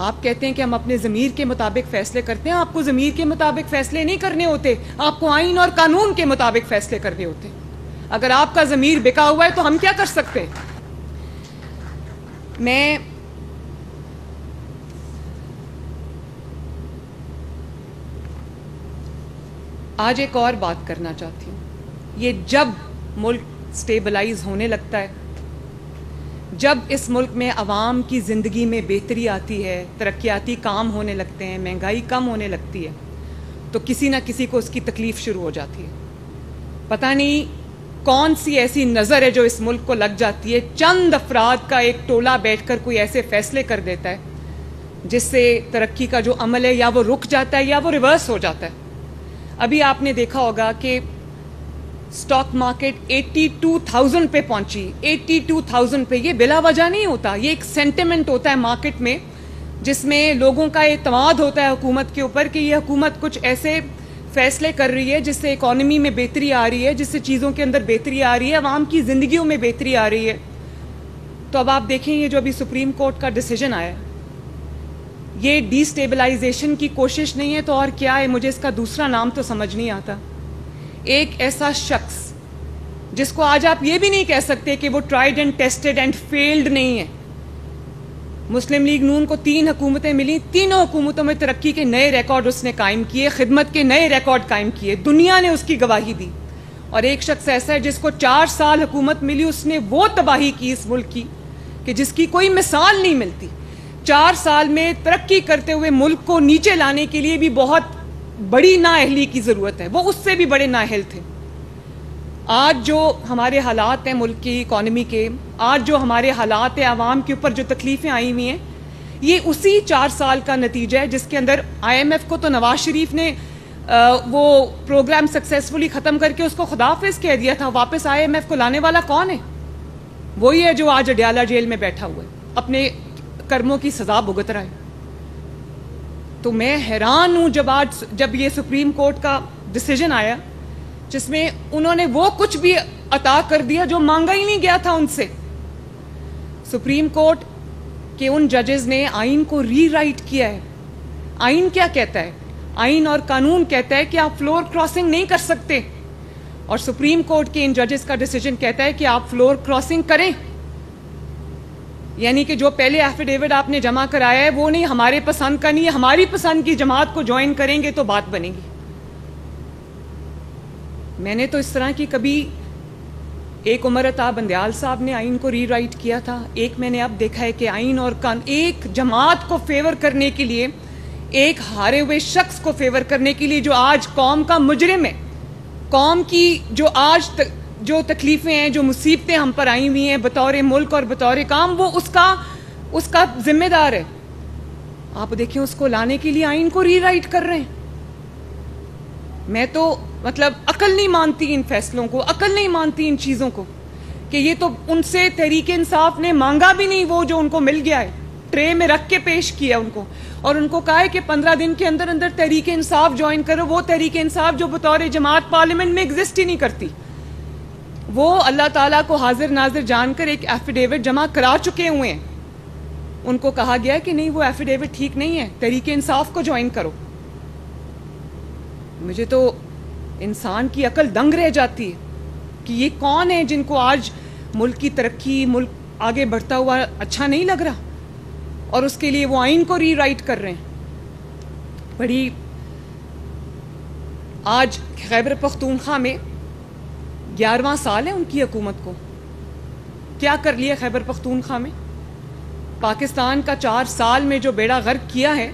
आप कहते हैं कि हम अपने ज़मीर के मुताबिक फैसले करते हैं, आपको ज़मीर के मुताबिक फैसले नहीं करने होते, आपको आइन और कानून के मुताबिक फैसले करने होते। अगर आपका ज़मीर बिका हुआ है तो हम क्या कर सकते मैं आज एक और बात करना चाहती हूँ। ये जब मुल्क स्टेबलाइज होने लगता है जब इस मुल्क में आवाम की ज़िंदगी में बेहतरी आती है, तरक्याती काम होने लगते हैं, महँगाई कम होने लगती है तो किसी ना किसी को उसकी तकलीफ़ शुरू हो जाती है। पता नहीं कौन सी ऐसी नज़र है जो इस मुल्क को लग जाती है। चंद अफराद का एक टोला बैठकर कोई ऐसे फैसले कर देता है, जिससे तरक्की का जो अमल है, या वो रुक जाता है, या वो रिवर्स हो जाता है। अभी आपने देखा होगा कि स्टॉक मार्केट 82,000 पे पहुँची। 82,000 पे ये बिला वजह नहीं होता। ये एक सेंटिमेंट होता है मार्केट में जिसमें लोगों का एतमाद होता है हुकूमत के ऊपर कि ये हुकूमत कुछ ऐसे फैसले कर रही है जिससे इकोनॉमी में बेहतरी आ रही है जिससे चीज़ों के अंदर बेहतरी आ रही है आवाम की ज़िंदगियों में बेहतरी आ रही है। तो अब आप देखें ये जो अभी सुप्रीम कोर्ट का डिसीज़न आया ये डिस्टेबलाइजेशन की कोशिश नहीं है तो और क्या है? मुझे इसका दूसरा नाम तो समझ नहीं आता। एक ऐसा शख्स जिसको आज आप ये भी नहीं कह सकते कि वो tried and tested and failed नहीं है। मुस्लिम लीग नून को तीन हुकूमतें मिली। तीनों हुकूमतों में तरक्की के नए रिकॉर्ड उसने कायम किए, खिदमत के नए रिकॉर्ड कायम किए। दुनिया ने उसकी गवाही दी। और एक शख्स ऐसा है जिसको चार साल हुकूमत मिली, उसने वो तबाही की इस मुल्क की कि जिसकी कोई मिसाल नहीं मिलती। चार साल में तरक्की करते हुए मुल्क को नीचे लाने के लिए भी बहुत बड़ी नाअहली की ज़रूरत है। वो उससे भी बड़े नाअहल थे। आज जो हमारे हालात हैं मुल्क की इकॉनमी के आज जो हमारे हालात हैं आवाम के ऊपर जो तकलीफ़ें आई हुई हैं ये उसी चार साल का नतीजा है जिसके अंदर आईएमएफ को तो नवाज़ शरीफ ने आ, वो प्रोग्राम सक्सेसफुली ख़त्म करके उसको खुदाफिज कह दिया था वापस आईएमएफ को लाने वाला कौन है? वही है जो आज अडयाला जेल में बैठा हुआ है। अपने कर्मों की सजा भुगत रहा है। तो मैं हैरान हूँ जब आज जब ये सुप्रीम कोर्ट का डिसीज़न आया, जिसमें उन्होंने वो कुछ भी अता कर दिया जो मांगा ही नहीं गया था उनसे। सुप्रीम कोर्ट के उन जजेस ने आइन को रीराइट किया है। आइन क्या कहता है? आइन और कानून कहता है कि आप फ्लोर क्रॉसिंग नहीं कर सकते। और सुप्रीम कोर्ट के इन जजेस का डिसीज़न कहता है कि आप फ्लोर क्रॉसिंग करें। यानी कि जो पहले एफिडेविट आपने जमा कराया है, वो नहीं, हमारे पसंद का नहीं है। हमारी पसंद की जमात को ज्वाइन करेंगे तो बात बनेगी। मैंने तो इस तरह की कभी एक उमर अता बंदयाल साहब ने आइन को रीराइट किया था। एक मैंने अब देखा है कि आइन और कान, एक जमात को फेवर करने के लिए, एक हारे हुए शख्स को फेवर करने के लिए, जो आज कौम का मुजरिम है, कौम की जो आज तक जो तकलीफें हैं, जो मुसीबतें हम पर आई हुई हैं, बतौर मुल्क और बतौर काम, वो उसका उसका जिम्मेदार है। आप देखें उसको लाने के लिए आइन को रीराइट कर रहे हैं। मैं तो मतलब अकल नहीं मानती इन फैसलों को, अकल नहीं मानती इन चीज़ों को, कि ये तो उनसे तहरीक इंसाफ ने मांगा भी नहीं, वो जो उनको मिल गया है। ट्रे में रख के पेश किया उनको, और उनको कहा है कि पंद्रह दिन के अंदर अंदर तहरीक इंसाफ ज्वाइन करो, वो तहरीक इंसाफ जो बतौर जमात पार्लियामेंट में एग्जिस्ट ही नहीं करती। वो अल्लाह ताला को हाजिर नाजिर जानकर एक एफिडेविट जमा करा चुके हुए हैं। उनको कहा गया कि नहीं, वो एफिडेविट ठीक नहीं है, तरीके इंसाफ को ज्वाइन करो। मुझे तो इंसान की अकल दंग रह जाती है कि ये कौन है जिनको आज मुल्क की तरक्की, मुल्क आगे बढ़ता हुआ अच्छा नहीं लग रहा और उसके लिए वो आइन को रीराइट कर रहे हैं। बड़ी आज खैबर पख्तूनख्वा में ग्यारहवा साल है उनकी हुकूमत को। क्या कर लिया खैबर पख्तूनख्वा में? पाकिस्तान का चार साल में जो बेड़ा गर्क किया है,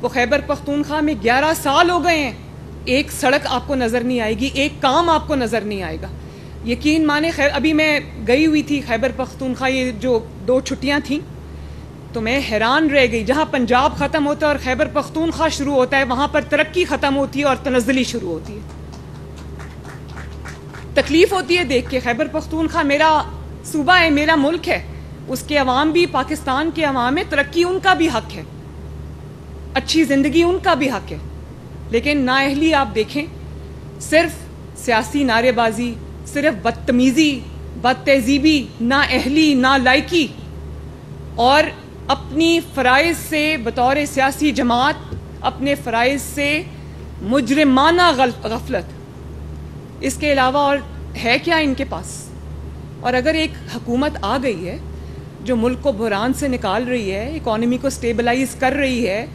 वो खैबर पख्तूनख्वा में ग्यारह साल हो गए हैं। एक सड़क आपको नज़र नहीं आएगी, एक काम आपको नज़र नहीं आएगा। यकीन माने, खैर, अभी मैं गई हुई थी खैबर पख्तूनख्वा, ये जो दो छुट्टियाँ थी तो मैं हैरान रह गई। जहाँ पंजाब ख़त्म होता है और खैबर पख्तूनख्वा शुरू होता है, वहाँ पर तरक्की ख़त्म होती है और तनजली शुरू होती है। तकलीफ़ होती है देख के। खैबर पख्तूनख्वा मेरा सूबा है, मेरा मुल्क है। उसके अवाम भी, पाकिस्तान के अवाम है। तरक्की उनका भी हक है। अच्छी ज़िंदगी उनका भी हक है। लेकिन नाअहली आप देखें, सिर्फ़ सियासी नारेबाजी, सिर्फ़ बदतमीज़ी बद तहजीबी ना अहली, ना लाइकी और अपनी फ़राइज से बतौर सियासी जमात, अपने फ़राइज से मुजरमाना गफलत इसके अलावा और है क्या इनके पास? और अगर एक हकूमत आ गई है, जो मुल्क को बुरान से निकाल रही है, इकॉनमी को स्टेबलाइज कर रही है,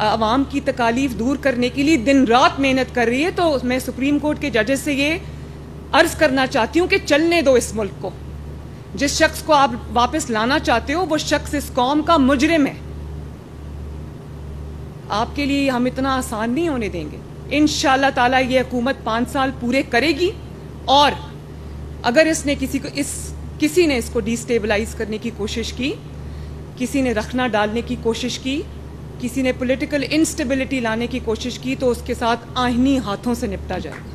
आवाम की तकालीफ दूर करने के लिए दिन रात मेहनत कर रही है तो मैं सुप्रीम कोर्ट के जजेस से ये अर्ज़ करना चाहती हूँ कि चलने दो इस मुल्क को। जिस शख्स को आप वापस लाना चाहते हो, वो शख्स इस कौम का मुजरिम है। आपके लिए हम इतना आसान नहीं होने देंगे। इन ताला ये हुकूमत पाँच साल पूरे करेगी। और अगर इसने किसी को इस किसी ने इसको डिस्टेबलाइज करने की कोशिश की, किसी ने रखना डालने की कोशिश की, किसी ने पॉलिटिकल इंस्टेबिलिटी लाने की कोशिश की तो उसके साथ आहिनी हाथों से निपटा जाएगा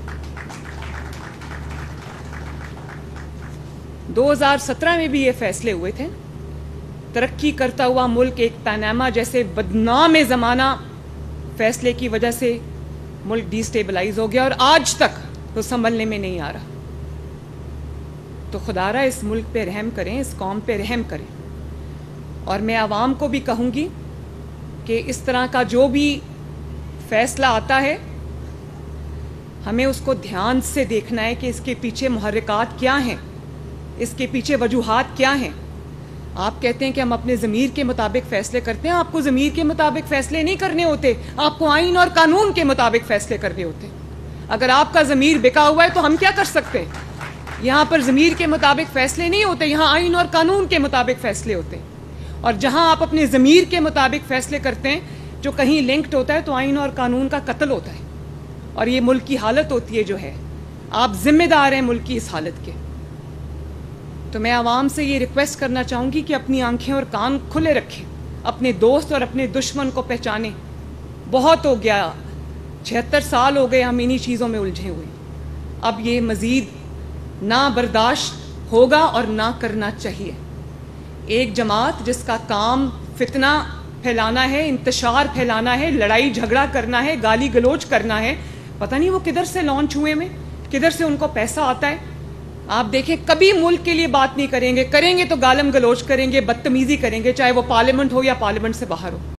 2017 में भी ये फैसले हुए थे। तरक्की करता हुआ मुल्क एक पैनामा जैसे बदनाम ज़माना फैसले की वजह से मुल्क डिस्टेबलाइज हो गया और आज तक तो संभलने में नहीं आ रहा। तो खुदारा इस मुल्क पे रहम करें, इस कौम पे रहम करें। और मैं आवाम को भी कहूँगी कि इस तरह का जो भी फैसला आता है, हमें उसको ध्यान से देखना है कि इसके पीछे महरक़ात क्या हैं, इसके पीछे वजूहत क्या हैं। आप कहते हैं कि हम अपने ज़मीर के मुताबिक फ़ैसले करते हैं, आपको ज़मीर के मुताबिक फ़ैसले नहीं करने होते, आपको आइन और कानून के मुताबिक फ़ैसले करने होते। अगर आपका ज़मीर बिका हुआ है तो हम क्या कर सकते हैं? यहाँ पर ज़मीर के मुताबिक फ़ैसले नहीं होते, यहाँ आइन और कानून के मुताबिक फ़ैसले होते। हैं और जहाँ आप अपने ज़मीर के मुताबिक फ़ैसले करते हैं, जो कहीं लिंक्ड होता है तो आइन और कानून का कत्ल होता है। और ये मुल्क की हालत होती है जो है। आप जिम्मेदार हैं मुल्क की इस हालत के। तो मैं आवाम से ये रिक्वेस्ट करना चाहूँगी कि अपनी आँखें और कान खुले रखें, अपने दोस्त और अपने दुश्मन को पहचानें। बहुत हो गया, छिहत्तर साल हो गए हम इन्हीं चीज़ों में उलझे हुए। अब ये मज़ीद ना बर्दाश्त होगा और ना करना चाहिए। एक जमात जिसका काम फितना फैलाना है, इंतशार फैलाना है, लड़ाई झगड़ा करना है, गाली गलोच करना है, पता नहीं वो किधर से लॉन्च हुए में किधर से उनको पैसा आता है? आप देखें, कभी मुल्क के लिए बात नहीं करेंगे। करेंगे तो गालम गलोच करेंगे, बदतमीजी करेंगे, चाहे वो पार्लियामेंट हो या पार्लियामेंट से बाहर हो।